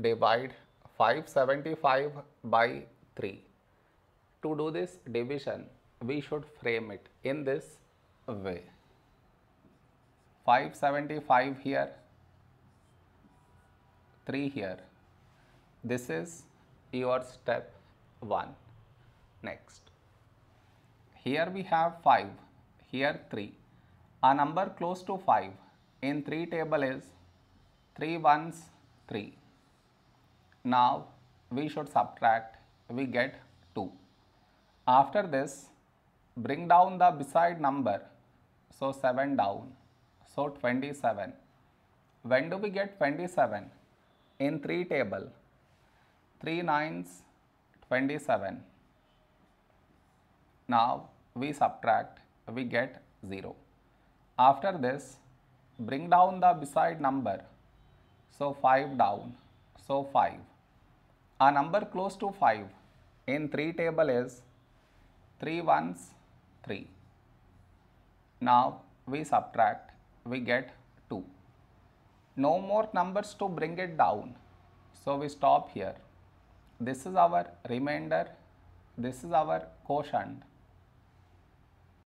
divide 575 by 3. To do this division, we should frame it in this way. 575 here, 3 here. This is your step 1. Next. Here we have 5, here 3. A number close to 5 in 3 table is 3 ones 3. Now we should subtract, we get 2. After this, bring down the beside number, so 7 down, so 27. When do we get 27? In 3 table, 3 nines 27. Now we subtract, we get 0. After this, bring down the beside number, so 5 down, so 5. A number close to 5 in 3 table is 3 ones 3. Now we subtract, we get 2. No more numbers to bring it down. So we stop here. This is our remainder, this is our quotient.